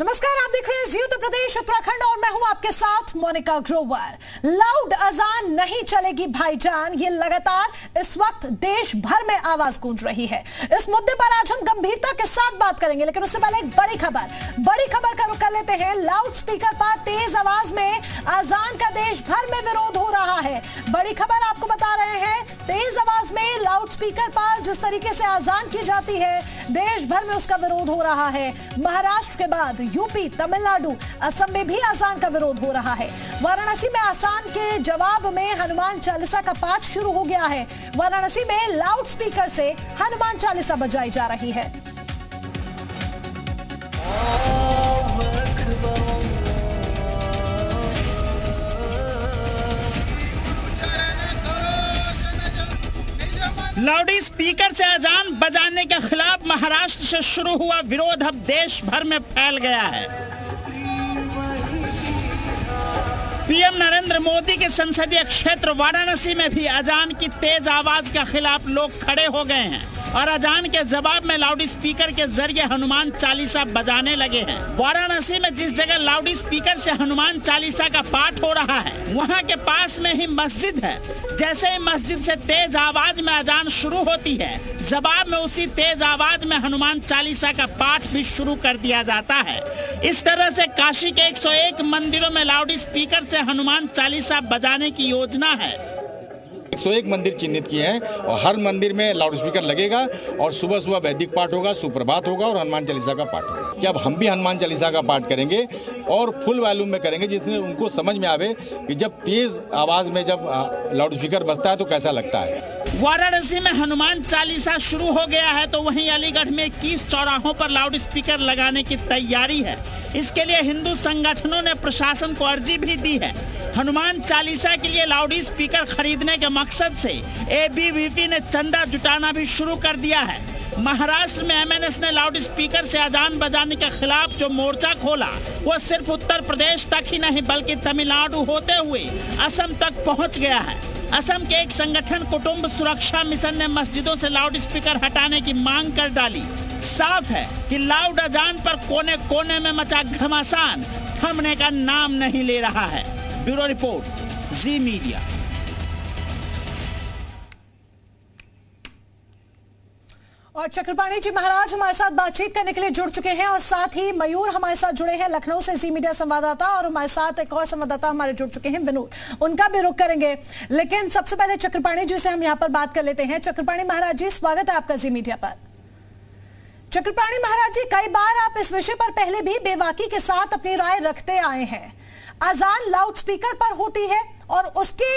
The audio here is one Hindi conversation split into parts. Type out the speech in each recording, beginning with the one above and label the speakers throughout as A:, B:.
A: नमस्कार, आप देख रहे हैं जी उत्तर प्रदेश, उत्तराखंड, और मैं हूँ आपके साथ मोनिका ग्रोवर। लाउड अजान नहीं चलेगी भाईजान, ये लगातार इस वक्त देश भर में आवाज़ गूंज रही है। इस मुद्दे पर आज हम गंभीरता के साथ बात करेंगे, लेकिन उससे पहले एक बड़ी खबर। बड़ी खबर का रुख कर लेते हैं, लाउड स्पीकर पर तेज आवाज़ में अजान का देश भर में विरोध हो रहा है। बड़ी खबर आपको बता रहे हैं, तेज आवाज़ में लाउड स्पीकर पर जिस तरीके से अजान की जाती है, देश भर में उसका विरोध हो रहा है। महाराष्ट्र के बाद यूपी, तमिलनाडु, असम में भी आसान का विरोध हो रहा है। वाराणसी में आसान के जवाब में हनुमान चालीसा का पाठ शुरू हो गया है। वाराणसी में लाउड स्पीकर से हनुमान चालीसा बजाई जा रही है।
B: लाउड स्पीकर से अजान बजाने के खिलाफ महाराष्ट्र से शुरू हुआ विरोध अब देश भर में फैल गया है। पीएम नरेंद्र मोदी के संसदीय क्षेत्र वाराणसी में भी अजान की तेज आवाज़ के खिलाफ लोग खड़े हो गए हैं। और अजान के जवाब में लाउड स्पीकर के ज़रिए हनुमान चालीसा बजाने लगे हैं। वाराणसी में जिस जगह लाउड स्पीकर से हनुमान चालीसा का पाठ हो रहा है, वहाँ के पास में ही मस्जिद है। जैसे ही मस्जिद से तेज आवाज़ में अजान शुरू होती है, जवाब में उसी तेज आवाज़ में हनुमान चालीसा का पाठ भी शुरू कर दिया जाता है। इस तरह से काशी के 101 मंदिरों में लाउड स्पीकर से हनुमान चालीसा बजाने की योजना है।
C: 101 मंदिर चिन्हित किए हैं और हर मंदिर में लाउड स्पीकर लगेगा और सुबह सुबह वैदिक पाठ होगा, सुप्रभात होगा और हनुमान चालीसा का पाठ होगा। कि अब हम भी हनुमान चालीसा का पाठ करेंगे और फुल वॉल्यूम में करेंगे जिसमें उनको समझ में आवे कि जब तेज आवाज़ में जब लाउड स्पीकर बजता है तो कैसा लगता है।
B: वाराणसी में हनुमान चालीसा शुरू हो गया है तो वहीं अलीगढ़ में इक्कीस चौराहों पर लाउड स्पीकर लगाने की तैयारी है। इसके लिए हिंदू संगठनों ने प्रशासन को अर्जी भी दी है। हनुमान चालीसा के लिए लाउड स्पीकर खरीदने के मकसद से एबीवीपी ने चंदा जुटाना भी शुरू कर दिया है। महाराष्ट्र में एमएनएस ने लाउड स्पीकर से अजान बजाने के खिलाफ जो मोर्चा खोला, वो सिर्फ़ उत्तर प्रदेश तक ही नहीं, बल्कि तमिलनाडु होते हुए असम तक पहुँच गया है। असम के एक संगठन कुटुंब सुरक्षा मिशन ने मस्जिदों से लाउड स्पीकर हटाने की मांग कर डाली। साफ़ है कि लाउड अजान पर कोने कोने में मचा घमासान, थमने का नाम नहीं ले रहा है। Bureau report, Zee media.
A: और चक्रपाणी जी महाराज हमारे साथ बातचीत करने के लिए जुड़ चुके हैं और साथ ही मयूर हमारे साथ जुड़े हैं लखनऊ से जी मीडिया संवाददाता और हमारे साथ एक और संवाददाता हमारे जुड़ चुके हैं, विनोद। उनका भी रुख करेंगे। लेकिन सबसे पहले चक्रपाणी जी से हम यहाँ पर बात कर लेते हैं। चक्रपाणी महाराज जी, स्वागत है आपका जी मीडिया पर। चक्रपाणी महाराज जी, कई बार आप इस विषय पर पहले भी बेवाकी के साथ अपनी राय रखते आए हैं। अजान लाउड स्पीकर पर होती है और उसके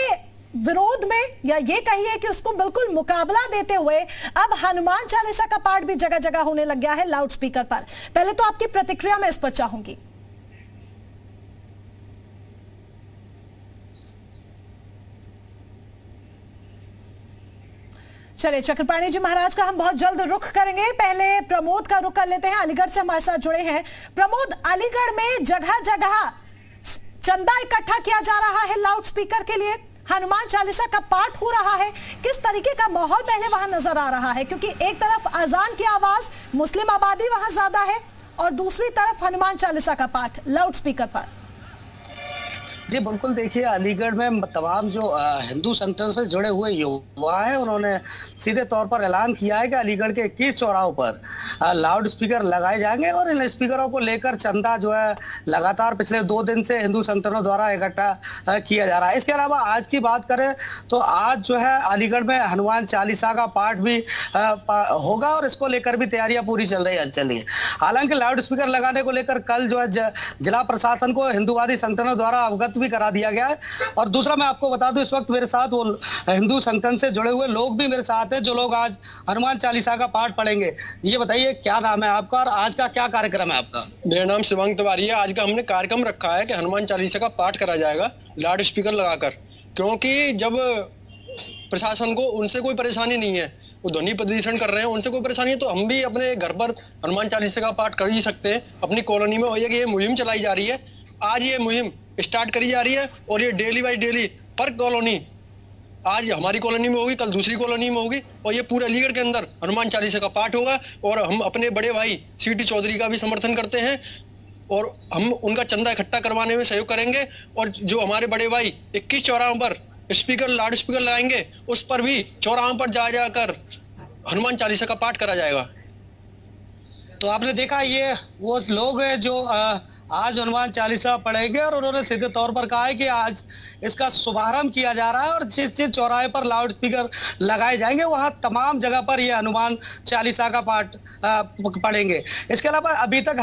A: विरोध में या ये कहिए कि उसको बिल्कुल मुकाबला देते हुए अब हनुमान चालीसा का पाठ भी जगह जगह होने लग गया है लाउड स्पीकर पर। पहले तो आपकी प्रतिक्रिया मैं इस पर चाहूँगी। चलिए, चक्रपाणी जी महाराज का हम बहुत जल्द रुख करेंगे। पहले प्रमोद का रुख कर लेते हैं। अलीगढ़ से हमारे साथ जुड़े हैं। प्रमोद, अलीगढ़ में जगह जगह चंदा इकट्ठा किया जा रहा है लाउड स्पीकर के लिए। हनुमान चालीसा का पाठ हो रहा है। किस तरीके का माहौल पहले वहाँ नज़र आ रहा है? क्योंकि एक तरफ़ अजान की आवाज़, मुस्लिम आबादी वहाँ ज़्यादा है, और दूसरी तरफ़ हनुमान चालीसा का पाठ लाउड स्पीकर पर।
D: जी, बिल्कुल देखिए, अलीगढ़ में तमाम जो हिंदू संगठन से जुड़े हुए युवा हैं, उन्होंने सीधे तौर पर ऐलान किया है कि अलीगढ़ के इक्कीस चौराहों पर लाउड स्पीकर लगाए जाएँगे और इन स्पीकरों को लेकर चंदा जो है, लगातार पिछले दो दिन से हिंदू संगठनों द्वारा इकट्ठा किया जा रहा है। इसके अलावा आज की बात करें तो आज जो है, अलीगढ़ में हनुमान चालीसा का पाठ भी होगा और इसको लेकर भी तैयारियाँ पूरी चल रही चल रही है। हालाँकि लाउड स्पीकर लगाने को लेकर कल जो है जिला प्रशासन को हिंदूवादी संगठनों द्वारा अवगत भी करा दिया गया है। और दूसरा मैं आपको बता दूँ, इस वक्त मेरे साथ वो हिंदू संगठन से जुड़े हुए लोग भी मेरे साथ हैं, जो लोग आज हनुमान चालीसा का पाठ पढ़ेंगे। ये बताइए, क्या नाम है आपका और आज का क्या कार्यक्रम है आपका?
E: मेरा नाम शिवांग तिवारी है। आज का हमने कार्यक्रम रखा है कि हनुमान चालीसा का पाठ करा जाएगा, लाउड स्पीकर लगाकर। क्योंकि जब प्रशासन को, उनसे कोई परेशानी नहीं है, वो ध्वनि प्रदूषण कर रहे हैं, उनसे कोई परेशानी है तो हम भी अपने घर पर हनुमान चालीसा का पाठ कर ही सकते हैं। अपनी कॉलोनी में ये मुहिम चलाई जा रही है। आज ये मुहिम स्टार्ट करी जा रही है और ये डेली बाई डेली पर कॉलोनी, आज हमारी कॉलोनी में होगी, कल दूसरी कॉलोनी में होगी और ये पूरे अलीगढ़ के अंदर हनुमान चालीसा का पाठ होगा और हम अपने बड़े भाई सी टी चौधरी का भी समर्थन करते हैं और हम उनका चंदा इकट्ठा करवाने में सहयोग करेंगे और जो हमारे बड़े भाई इक्कीस चौराहों पर स्पीकर, लाउड स्पीकर लगाएँगे, उस पर भी चौराहों पर जा जाकर हनुमान चालीसा का पाठ करा जाएगा।
D: तो आपने देखा ये वो लोग हैं जो आज हनुमान चालीसा पढ़ेंगे और उन्होंने सीधे तौर पर कहा है कि आज इसका शुभारंभ किया जा रहा है और जिस जिस चौराहे पर लाउड स्पीकर लगाए जाएँगे, वहाँ तमाम जगह पर ये हनुमान चालीसा का पाठ पढ़ेंगे। इसके अलावा अभी तक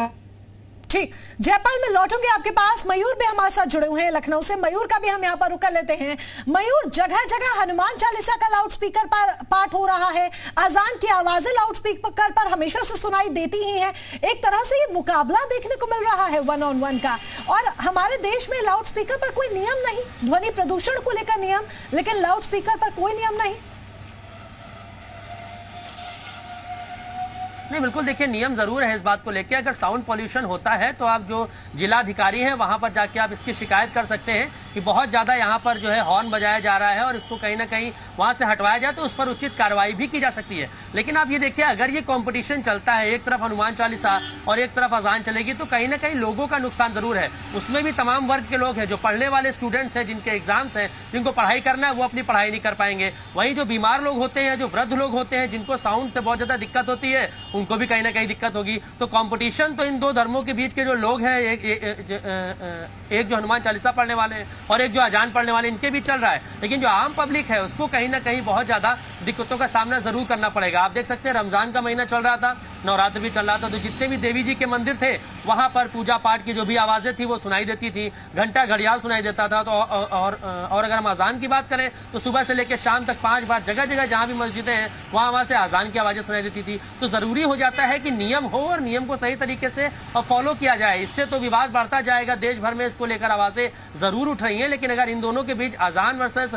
A: ठीक जयपाल में लौटूँगे आपके पास। मयूर भी हमारे साथ जुड़े हुए हैं लखनऊ से। मयूर का भी हम यहाँ पर रुक लेते हैं। मयूर जगह जगह हनुमान चालीसा का लाउड स्पीकर पर पाठ हो रहा है। अजान की आवाज़ें लाउड स्पीकर पर हमेशा से सुनाई देती ही हैं। एक तरह से ये मुकाबला देखने को मिल रहा है वन ऑन वन का। और हमारे देश में लाउड स्पीकर पर कोई नियम नहीं। ध्वनि प्रदूषण को लेकर नियम, लेकिन लाउड स्पीकर पर कोई नियम नहीं।
F: नहीं, बिल्कुल देखिए, नियम ज़रूर है इस बात को लेकर अगर साउंड पॉल्यूशन होता है तो आप जो जिला अधिकारी हैं, वहाँ पर जाके आप इसकी शिकायत कर सकते हैं कि बहुत ज़्यादा यहाँ पर जो है हॉर्न बजाया जा रहा है और इसको कहीं ना कहीं वहाँ से हटवाया जाए तो उस पर उचित कार्रवाई भी की जा सकती है। लेकिन आप ये देखिए, अगर ये कॉम्पिटिशन चलता है, एक तरफ़ हनुमान चालीसा और एक तरफ़ अजान चलेगी तो कहीं ना कहीं लोगों का नुकसान ज़रूर है। उसमें भी तमाम वर्ग के लोग हैं, जो पढ़ने वाले स्टूडेंट्स हैं, जिनके एग्ज़ाम्स हैं, जिनको पढ़ाई करना है, वो अपनी पढ़ाई नहीं कर पाएँगे। वहीं जो बीमार लोग होते हैं जो वृद्ध लोग होते हैं, जिनको साउंड से बहुत ज़्यादा दिक्कत होती है उनको भी कहीं ना कहीं दिक्कत होगी। तो कंपटीशन तो इन दो धर्मों के बीच के जो लोग हैं एक, एक, एक जो हनुमान चालीसा पढ़ने वाले हैं और एक जो अजान पढ़ने वाले इनके बीच चल रहा है। लेकिन जो आम पब्लिक है उसको कहीं ना कहीं बहुत ज़्यादा दिक्कतों का सामना ज़रूर करना पड़ेगा। आप देख सकते हैं रमज़ान का महीना चल रहा था नवरात्र भी चल रहा था तो जितने भी देवी जी के मंदिर थे वहाँ पर पूजा पाठ की जो भी आवाज़ें थी वो सुनाई देती थी। घंटा घड़ियाल सुनाई देता था। तो और, और, अगर हम अजान की बात करें तो सुबह से लेकर शाम तक पाँच बार जगह जगह जहाँ भी मस्जिदें हैं वहाँ वहाँ से अजान की आवाज़ें सुनाई देती थी। तो ज़रूरी हो जाता है कि नियम हो और नियम को सही तरीके से फॉलो किया जाए। इससे तो विवाद बढ़ता जाएगा। देश भर में इसको लेकर आवाज़ें ज़रूर उठ रही हैं, लेकिन अगर इन दोनों के बीच अजान वर्सेस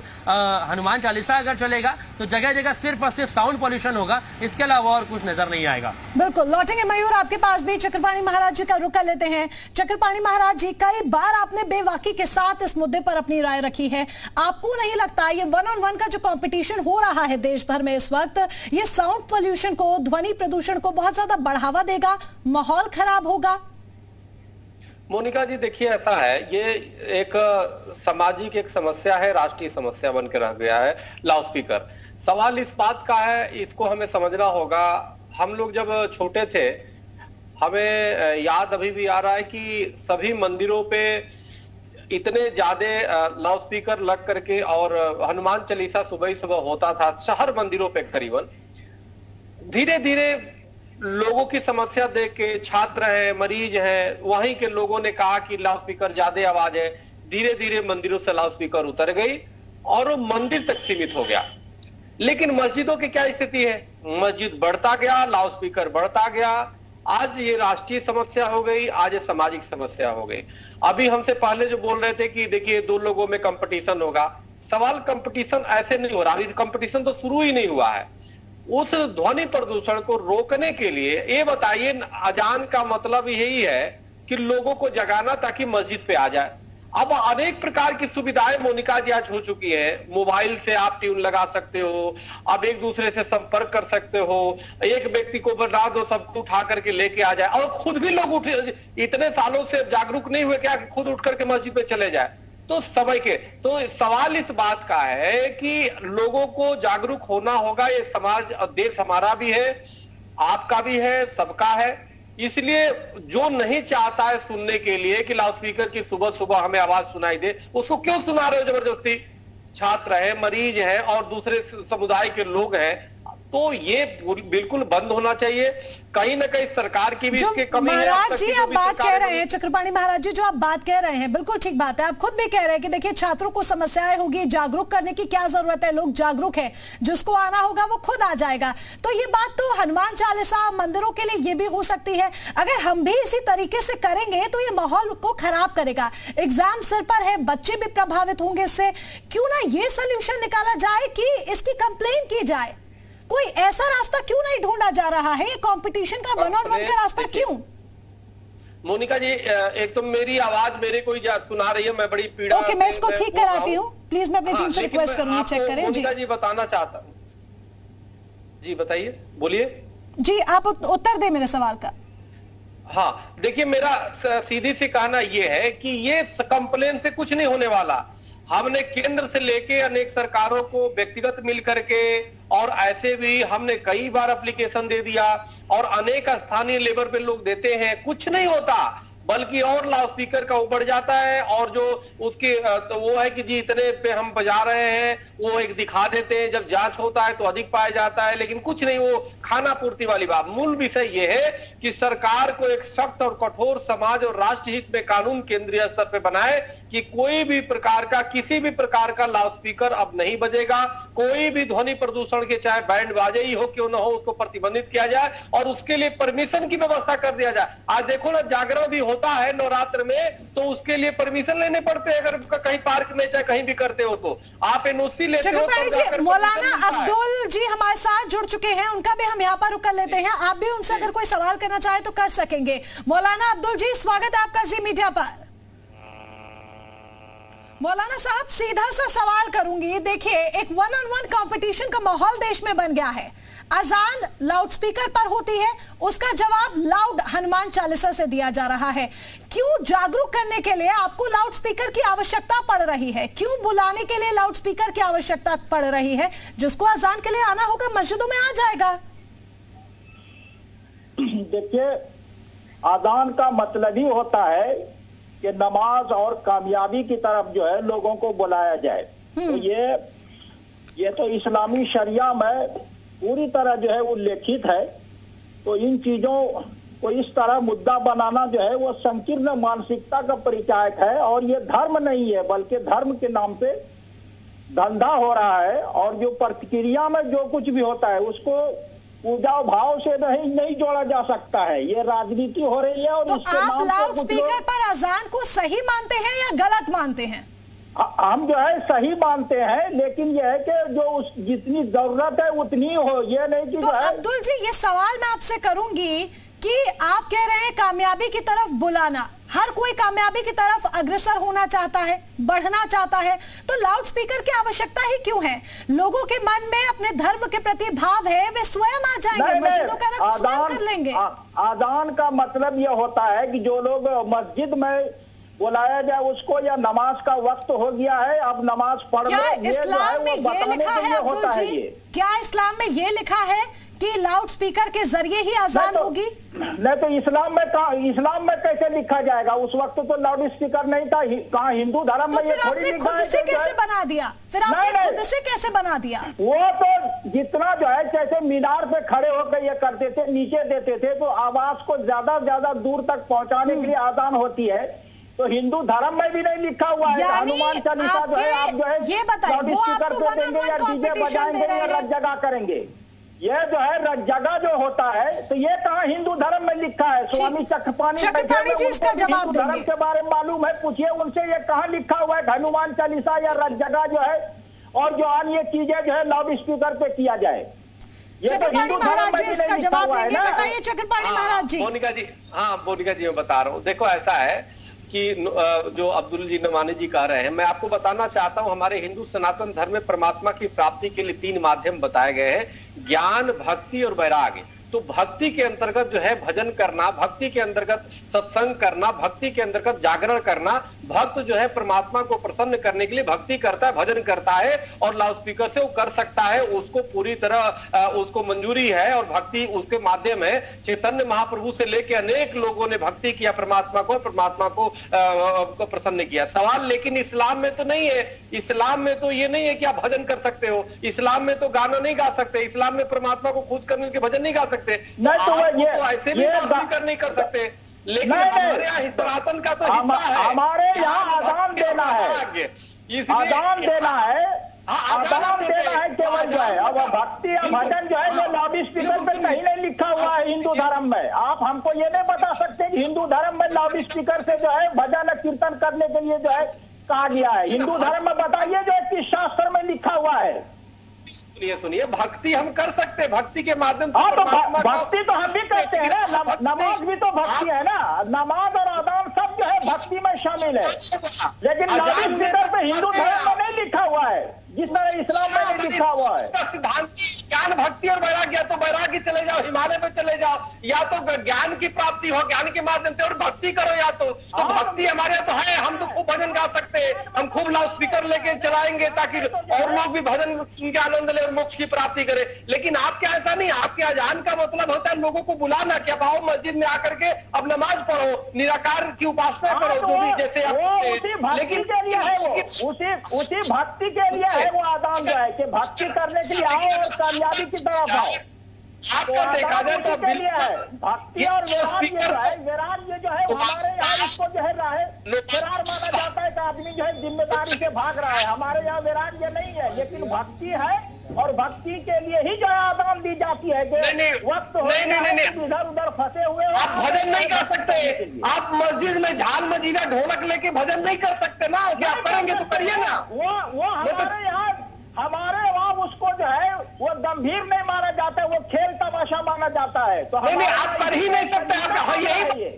F: हनुमान चालीसा अगर चलेगा तो जगह जगह सिर्फ़ और सिर्फ़ साउंड पॉल्यूशन होगा। इसके अलावा और कुछ नज़र नहीं आएगा।
A: बिल्कुल, लौटेंगे मयूर आपके पास भी। चक्रपाणी महाराज जी का रुख लेते हैं। चक्रपाणी महाराज जी, कई बार आपने बेवाकी के साथ इस मुद्दे पर अपनी राय रखी है। आपको नहीं लगता ये वन ऑन वन का जो कंपटीशन हो रहा है देश भर में इस वक्त, ये साउंड पोल्यूशन को ध्वनि प्रदूषण को बहुत ज़्यादा बढ़ावा देगा, माहौल खराब होगा।
G: मोनिका जी, देखिए, ऐसा है, ये एक सामाजिक एक समस्या है, राष्ट्रीय समस्या बन के रह गया है, लाउड स्पीकर। सवाल इस बात का है, इसको हमें समझना होगा, हम लोग जब छोटे थे, हमें याद अभी भी आ रहा है कि सभी मंदिरों पे इतने ज़्यादा लाउड स्पीकर लग करके और हनुमान चालीसा सुबह ही सुबह होता था, शहर मंदिरों पे करीबन। धीरे धीरे लोगों की समस्या देख के छात्र हैं, मरीज़ हैं, वहीं के लोगों ने कहा कि लाउड स्पीकर ज़्यादा आवाज़ है। धीरे धीरे मंदिरों से लाउड स्पीकर उतर गई और वो मंदिर तक सीमित हो गया। लेकिन मस्जिदों की क्या स्थिति है? मस्जिद बढ़ता गया लाउड स्पीकर बढ़ता गया। आज ये राष्ट्रीय समस्या हो गई, आज ये सामाजिक समस्या हो गई। अभी हमसे पहले जो बोल रहे थे कि देखिए, दो लोगों में कंपटीशन होगा। सवाल कंपटीशन ऐसे नहीं हो रहा। अभी कंपटीशन तो शुरू ही नहीं हुआ है। उस ध्वनि प्रदूषण को रोकने के लिए, ये बताइए, अजान का मतलब यही है कि लोगों को जगाना ताकि मस्जिद पे आ जाए। अब अनेक प्रकार की सुविधाएँ, मोनिका जी, आज हो चुकी है। मोबाइल से आप ट्यून लगा सकते हो, आप एक दूसरे से संपर्क कर सकते हो, एक व्यक्ति को बना दो, सबको उठा करके लेके आ जाए। और खुद भी लोग उठ, इतने सालों से जागरूक नहीं हुए क्या खुद उठ करके मस्जिद पे चले जाए? तो समय के तो सवाल इस बात का है कि लोगों को जागरूक होना होगा, ये समाज देश हमारा भी है, आपका भी है, सबका है। इसलिए जो नहीं चाहता है सुनने के लिए कि लाउड स्पीकर की सुबह सुबह हमें आवाज़ सुनाई दे, उसको क्यों सुना रहे हो ज़बरदस्ती? छात्र है, मरीज़ है और दूसरे समुदाय के लोग हैं तो ये बिल्कुल बंद होना चाहिए। कहीं ना कहीं सरकार की भी इसके कमी है
A: महाराज जी आप बात कह रहे हैं चक्रपाणी महाराज जी जो आप बात कह रहे हैं बिल्कुल ठीक बात है। आप खुद भी कह रहे हैं कि देखिए छात्रों को समस्याएँ होगी जागरूक करने की क्या ज़रूरत है? लोग जागरूक है। जिसको आना होगा वो खुद आ जाएगा। तो ये बात तो हनुमान चालीसा मंदिरों के लिए ये भी हो सकती है। अगर हम भी इसी तरीके से करेंगे तो ये माहौल को खराब करेगा। एग्ज़ाम सिर पर है बच्चे भी प्रभावित होंगे इससे। क्यों ना ये सोल्यूशन निकाला जाए कि इसकी कंप्लेन की जाए? कोई ऐसा रास्ता क्यों नहीं ढूंढा जा रहा है? कंपटीशन का वन ऑन वन का रास्ता क्यों?
G: मोनिका जी एक तो मेरी आवाज़ मेरे कोई सुना रही है मैं बड़ी पीड़ा
A: ओके मैं इसको ठीक कराती हूँ। प्लीज़ मैं अपनी टीम से रिक्वेस्ट करूँगी चेक करें।
G: मोनिका जी। बताना चाहता हूँ। जी बताइए बोलिए।
A: जी आप उत्तर दे मेरे सवाल का।
G: हाँ देखिए मेरा सीधी सी कहना यह है कि ये कंप्लेन से कुछ नहीं होने वाला। हमने केंद्र से लेके अनेक सरकारों को व्यक्तिगत मिल करके और ऐसे भी हमने कई बार एप्लीकेशन दे दिया और अनेक स्थानीय लेवल पे लोग देते हैं। कुछ नहीं होता। बल्कि और लाउड स्पीकर का ऊपर जाता है और जो उसके तो वो है कि जी इतने पे हम बजा रहे हैं, वो एक दिखा देते हैं। जब जाँच होता है तो अधिक पाया जाता है, लेकिन कुछ नहीं, वो खाना पूर्ति वाली बात। मूल विषय ये है कि सरकार को एक सख्त और कठोर समाज और राष्ट्र हित में कानून केंद्रीय स्तर पर बनाए कि कोई भी प्रकार का, किसी भी प्रकार का लाउड स्पीकर अब नहीं बजेगा। कोई भी ध्वनि प्रदूषण के, चाहे बैंड बाजे ही हो, क्यों ना हो, उसको प्रतिबंधित किया जाए और उसके लिए परमिशन की व्यवस्था कर दिया जाए। आज देखो ना, जागरण भी होता है नवरात्र में तो उसके लिए परमिशन लेने पड़ते हैं अगर कहीं पार्क में चाहे कहीं भी करते हो तो। आप एनओसी लेते हो
A: जी मौलाना। अब्दुल जी हमारे साथ जुड़ चुके हैं उनका भी हम यहाँ पर रुक कर लेते हैं। आप भी उनसे अगर कोई सवाल करना चाहे तो कर सकेंगे। मौलाना अब्दुल जी स्वागत है आपका जी मीडिया पर। मौलाना साहब सीधा सा सवाल करूँगी। देखिए एक वन ऑन वन कंपटीशन का माहौल देश में बन गया है। अजान लाउडस्पीकर पर होती है। उसका जवाब लाउड हनुमान चालीसा से दिया जा रहा है। क्यों जागरूक करने के लिए आपको लाउडस्पीकर की आवश्यकता पड़ रही है? क्यों बुलाने के लिए लाउडस्पीकर की आवश्यकता पड़ रही है? जिसको अजान के लिए आना होगा मस्जिदों में आ जाएगा।
H: देखिए आदान का मतलब ही होता है कि नमाज़ और कामयाबी की तरफ़ जो है लोगों को बुलाया जाए। तो ये ये तो इस्लामी शरिया में पूरी तरह जो है वो उल्लेखित है। तो इन चीज़ों को इस तरह मुद्दा बनाना जो है वो संकीर्ण मानसिकता का परिचायक है और ये धर्म नहीं है बल्कि धर्म के नाम पे धंधा हो रहा है और जो प्रतिक्रिया में जो कुछ भी होता है उसको पूजा भाव से नहीं नहीं जोड़ा जा सकता है। ये राजनीति हो रही है और
A: तो
H: इसके
A: आप
H: नाम पर
A: लाउड स्पीकर पर अजान को सही मानते हैं या गलत मानते ह-
H: हम जो है सही मानते हैं लेकिन यह है कि जो उस जितनी ज़रूरत है उतनी हो। ये नहीं कि
A: तो अब्दुल जी ये सवाल मैं आपसे करूँगी कि आप कह रहे हैं कामयाबी की तरफ़ बुलाना। हर कोई कामयाबी की तरफ़ अग्रसर होना चाहता है बढ़ना चाहता है। तो लाउड स्पीकर की आवश्यकता ही क्यों है? लोगों के मन में अपने धर्म के प्रति भाव है वे स्वयं आ जाएँगे
H: नहीं
A: मस्जिदों का रंग स्वयं कर लेंगे।
H: आ- आदान का मतलब ये होता है कि जो लोग मस्जिद में बुलाया जाए उसको या नमाज़ का वक्त हो गया है अब नमाज़ पढ़
A: क्या
H: लो है
A: इस्लाम में ये लिखा है
H: होता है
A: जी?
H: ये।
A: क्या इस्लाम में ये लिखा है कि लाउड स्पीकर के ज़रिए ही अजान
H: तो,
A: होगी?
H: नहीं तो इस्लाम में कहा इस्लाम में कैसे लिखा जाएगा? उस वक्त तो लाउड स्पीकर नहीं था हि- कहाँ हिंदू धर्म
A: तो
H: में ये थोड़ी लिखा
A: खुद
H: है
A: से कैसे बना दिया? फिर आपने
H: नहीं।
A: खुद से कैसे बना दिया?
H: वो तो जितना जो है जैसे मीनार पे खड़े होकर ये करते थे नीचे देते थे तो आवाज़ को ज़्यादा ज़्यादा दूर तक पहुँचाने के लिए आसान होती है। तो हिंदू धर्म में भी नहीं लिखा हुआ है। हनुमान चालीसा जो है आप जो है
A: ये बताइए,
H: स्पीकर पे देंगे या डीजे बजाएँगे या रज जगह करेंगे। ये जो है रज जगह जो होता है तो ये कहाँ हिंदू धर्म में लिखा है? स्वामी चक्रपाणी बैठे
A: जी इसका जवाब
H: हिंदू धर्म के बारे में मालूम है? पूछिए उनसे ये कहा लिखा हुआ है हनुमान चालीसा या रज जगह जो है? और जो अन्य चीज़ें जो है लाउड स्पीकर पे किया जाए। ये तो
A: चक्रपाणी
H: हिंदू धर्म
A: महाराज
H: में
A: जी
H: भी
A: इसका
H: नहीं लिखा
A: जवाब
H: हुआ है
A: देंगे
H: ना?
A: बताइए चक्रपाणी
G: हाँ,
A: महाराज जी।
G: मोनिका जी हाँ मोनिका जी मैं बता रहा हूँ। देखो ऐसा है कि जो अब्दुल जी नमानी जी कह रहे हैं, मैं आपको बताना चाहता हूँ, हमारे हिंदू सनातन धर्म में परमात्मा की प्राप्ति के लिए तीन माध्यम बताए गए हैं, ज्ञान, भक्ति और वैराग्य। तो भक्ति के अंतर्गत जो है भजन करना, भक्ति के अंतर्गत सत्संग करना, भक्ति के अंतर्गत जागरण करना भक्त जो है परमात्मा को प्रसन्न करने के लिए भक्ति करता है भजन करता है और लाउड स्पीकर से वो कर सकता है। उसको पूरी तरह उसको मंजूरी है और भक्ति उसके माध्यम है। चैतन्य महाप्रभु से लेके अनेक लोगों ने भक्ति किया परमात्मा को परमात्मा को, को प्रसन्न किया। सवाल लेकिन इस्लाम में तो नहीं है। इस्लाम में तो ये नहीं है कि आप भजन कर सकते हो। इस्लाम में तो गाना नहीं गा सकते। इस्लाम में परमात्मा को खुद करने के भजन नहीं गा सकते।
H: नहीं तो
G: आप तो ऐसे भी नहीं कर सकते लेकिन। हमारे यहाँ सनातन का तो है।
H: हमारे यहाँ आदान देना है।
G: वैराग्य।
H: आदान देना है।
G: हाँ, आदान
H: देना है केवल जो है। अब भक्ति या भजन जो है वो
G: हाँ,
H: लाउड स्पीकर
G: बिल्कुल
H: पे कहीं नहीं लिखा हुआ है हिंदू धर्म में। आप हमको ये नहीं बता सकते कि हिंदू धर्म में लाउड स्पीकर से जो है भजन कीर्तन करने के लिए जो है कहा गया है। हिंदू धर्म में बताइए जो है किस शास्त्र में लिखा हुआ है।
G: सुनिए सुनिए भक्ति हम कर सकते हैं भक्ति के माध्यम से
H: हाँ तो भक्ति तो हम भी करते हैं ना। नमाज़ भी तो भक्ति है ना। नमाज़ और आदान सब जो है भक्ति में शामिल है। लेकिन हिंदू धर्म में नहीं लिखा हुआ है। जिस तरह इस्लाम में लिखा हुआ है।
G: सिद्धांत ज्ञान भक्ति और वैराग्य तो वैराग्य चले जाओ हिमालय में चले जाओ। या तो ज्ञान की प्राप्ति हो ज्ञान के माध्यम से और भक्ति करो या तो। तो
H: हाँ।
G: भक्ति हमारे यहाँ तो है हम तो खूब भजन गा सकते हैं। हम खूब लाउड स्पीकर लेके चलाएँगे ताकि और लोग भी भजन सुन के आनंद ले और मोक्ष की प्राप्ति करे। लेकिन आपके ऐसा नहीं आपके अजान का मतलब होता है लोगों को बुलाना कि अब आओ मस्जिद में आकर के अब नमाज़ पढ़ो। निराकार की उपासना
H: हाँ,
G: करो
H: तो
G: जो भी जैसे आप लेकिन
H: के लिए है वो। उसी उसी भक्ति के लिए है वो आदान जो है कि भक्ति करने के लिए आओ और कामयाबी की तरफ़ आओ। तो
G: आपका देखा जाए तो
H: है। भक्ति और विराट ये जो है विराट ये जो है
G: तो
H: हमारे यहाँ इसको जो है राहे विराट माना जाता है कि आदमी जो है ज़िम्मेदारी से भाग रहा है। हमारे यहाँ विराट ये नहीं है लेकिन भक्ति है और भक्ति के लिए ही जो आदान दी जाती है कि
G: नहीं, नहीं,
H: वक्त हो
G: नहीं, नहीं,
H: गया है,
G: नहीं,
H: इधर उधर फंसे हुए
G: आप भजन नहीं कर सकते। आप मस्जिद में झाल मजीरा ढोलक लेके भजन नहीं कर सकते ना। क्या आप करेंगे तो करिए ना।
H: वो वो हमारे यहाँ हमारे वहाँ उसको जो है वो गंभीर नहीं माना जाता है वो खेल तमाशा माना जाता है। तो
G: नहीं नहीं आप कर ही नहीं सकते आप हाँ, यही।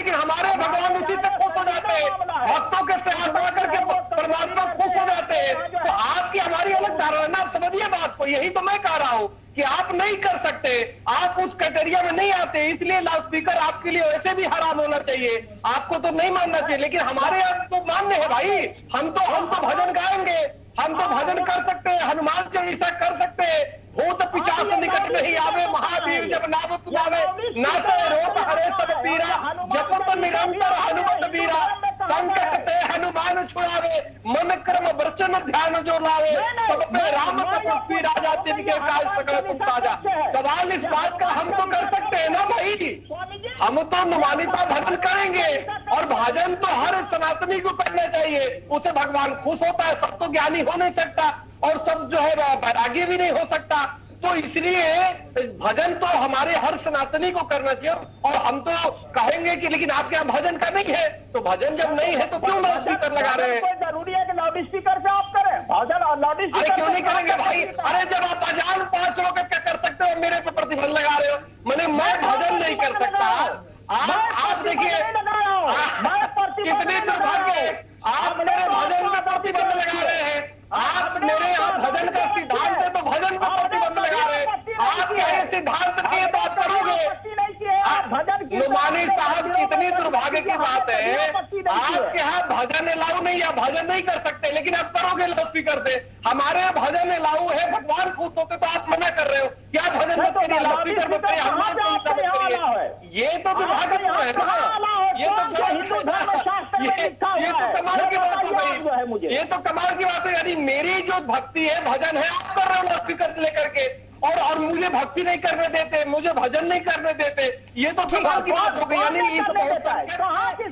G: लेकिन हमारे भगवान उसी से खुश हो जाते हैं, भक्तों के साथ आकर के परमात्मा खुश हो जाते हैं। तो आपकी हमारी अलग धारणा आप समझिए बात को। यही तो मैं कह रहा हूँ कि आप नहीं कर सकते, आप उस कैटेरिया में नहीं आते, इसलिए लाउड स्पीकर आपके लिए वैसे भी हराम होना चाहिए। आपको तो नहीं मानना चाहिए, लेकिन हमारे यहाँ तो मान्य है भाई। हम तो हम तो भजन गाएँगे, हम तो भजन कर सकते हैं, हनुमान चालीसा कर सकते हैं। भूत पिचास निकट नहीं आवे, महावीर जब नाम तुम्हारे नाचे रोत सब पीरा जपत निरंतर हनुमत बीरा संकट ते हनुमान छुड़ावे मन क्रम वचन ध्यान जो लावे। सब पे राम तपस्वी राजा तिनके काल सकल तुम ताज़ा सवाल इस बात का हम तो कर सकते हैं ना भाई?
H: जी
G: हम तो नुमानिता भजन करेंगे और भजन तो हर सनातनी को करना चाहिए। उसे भगवान खुश होता है सब तो ज्ञानी हो नहीं सकता और सब जो है वैरागी भी नहीं हो सकता। तो इसलिए भजन तो हमारे हर सनातनी को करना चाहिए और हम तो कहेंगे कि लेकिन आपके यहाँ भजन का नहीं है तो भजन जब नहीं है तो क्यों लाउड स्पीकर लगा रहे हैं?
H: ज़रूरी है कि लाउड स्पीकर से आप करें? भजन और लाउड स्पीकर
G: क्यों नहीं करेंगे भाई? अरे जब आप अजान पाँच लोग क्या कर सकते हो मेरे पे प्रतिबंध लगा रहे हो? मैंने मैं भजन नहीं कर सकता। आप आप देखिए कितने दुर्भाग्य आप मेरे भजन में प्रतिबंध लगा रहे हैं आप मेरे यहाँ भजन का सिद्धांत है तो भजन पर प्रतिबंध लगा रहे हैं आप कहे सिद्धांत नहीं है तो आप करोगे
H: भजन की
G: नुमानी साहब कितनी दुर्भाग्य की बात है आपके यहाँ भजन अलाउ नहीं है भजन नहीं कर सकते लेकिन आप करोगे लाउड स्पीकर से। हमारे यहाँ भजन अलाउ है भगवान खुश होते तो आप मना कर रहे हो। क्या भजन मत करिए लाउड स्पीकर मत करिए हनुमान चालीसा मत करिए। ये तो दुर्भाग्यपूर्ण है ना। ये तो ये ये तो कमाल की बात हो गई। ये तो कमाल की बात है यानी मेरी जो भक्ति है भजन है आप कर रहे हो स्पीकर लेकर के। और और मुझे भक्ति नहीं करने देते मुझे भजन नहीं करने देते। ये तो कमाल की बात हो गई। यानी ये तो बहुत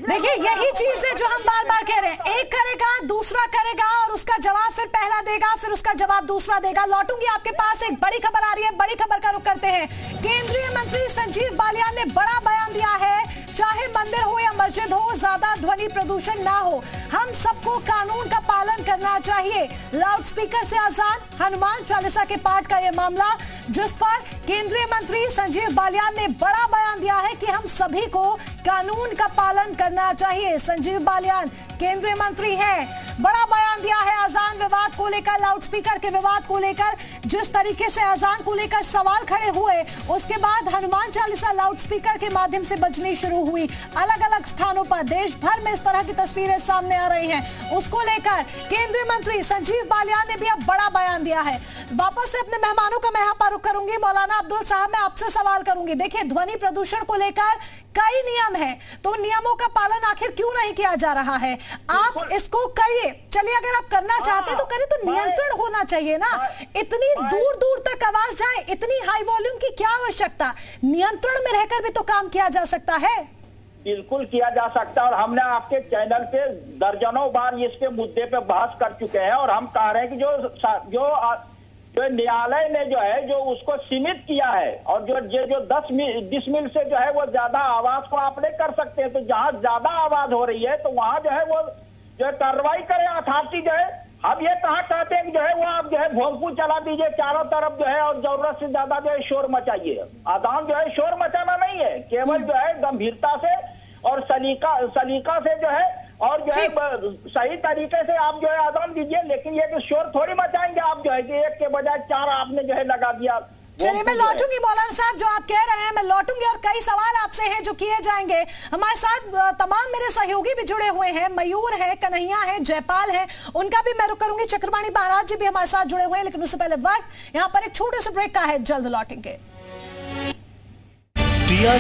A: देखिए यही चीज़ है जो हम बार बार कह रहे हैं? एक करेगा दूसरा करेगा और उसका जवाब फिर पहला देगा फिर उसका जवाब दूसरा देगा। लौटूँगी आपके पास एक बड़ी खबर आ रही है। बड़ी खबर का रुख करते हैं। केंद्रीय मंत्री संजीव बालियान ने बड़ा बयान दिया है चाहे मंदिर हो या मस्जिद हो, ज़्यादा ध्वनि प्रदूषण ना हो। हम सबको कानून का पालन करना चाहिए। लाउड स्पीकर से आज़ाद, हनुमान चालीसा के पाठ का यह मामला, जिस पर केंद्रीय मंत्री संजीव बालियान ने बड़ा बयान दिया है कि हम सभी को कानून का पालन करना चाहिए। संजीव बालियान केंद्रीय मंत्री हैं। बड़ा बयान दिया है अजान विवाद को लेकर लाउड स्पीकर के विवाद को लेकर। जिस तरीके से अजान को लेकर सवाल खड़े हुए, उसके बाद हनुमान चालीसा लाउड स्पीकर के माध्यम से बजनी शुरू हुई। अलग अलग स्थानों पर देश भर में इस तरह की तस्वीरें सामने आ रही हैं। उसको लेकर केंद्रीय मंत्री संजीव बालियान ने भी अब बड़ा बयान दिया है। वापस से अपने मेहमानों का मैं यहाँ पर रुख करूँगी। मौलाना अब्दुल साहब, मैं आपसे सवाल करूँगी। देखिए, ध्वनि प्रदूषण को लेकर कई नियम है तो नियमों का पालन आखिर क्यों नहीं किया जा रहा है? आप इसको करिए। चलिए अगर आप करना चाहते हैं तो करिए तो नियंत्रण होना चाहिए ना। इतनी दूर दूर तक आवाज़ जाए इतनी हाई वॉल्यूम की क्या आवश्यकता? नियंत्रण में रहकर भी तो काम किया जा सकता है।
H: बिल्कुल किया जा सकता है और हमने आपके चैनल पे दर्जनों बार इसके मुद्दे पे बहस कर चुके हैं और हम कह रहे हैं कि जो जो जो न्यायालय ने जो है जो उसको सीमित किया है और जो जो, जो दस डिसमिल से जो है वो ज़्यादा आवाज़ को आप नहीं कर सकते हैं तो जहाँ ज़्यादा आवाज़ हो रही है तो वहाँ जो है वो जो कार्रवाई करे अथॉरिटी जो है अब ये कहा चाहते हैं जो है वो आप जो है भोजपुर चला दीजिए चारों तरफ़ जो है और ज़रूरत से ज़्यादा जो है शोर मचाइए आदान जो है शोर मचाना नहीं है केवल जो है गंभीरता से और सलीका सलीका से जो है और जो है सही तरीके से आप जो है अजान दीजिए लेकिन ये कि शोर थोड़ी मचाएँगे आप जो है कि एक के बजाय चार आपने जो है लगा दिया।
A: चलिए मैं
H: तो
A: लौटूँगी मौलाना साहब जो आप कह रहे हैं मैं लौटूँगी और कई सवाल आपसे हैं जो किए जाएँगे। हमारे साथ तमाम मेरे सहयोगी भी जुड़े हुए हैं। मयूर है कन्हैया है जयपाल है उनका भी मैं रुक करूँगी। चक्रवाणी महाराज जी भी हमारे साथ जुड़े हुए हैं लेकिन उससे पहले वक्त यहाँ पर एक छोटे से ब्रेक का है जल्द लौटेंगे।
I: टीआर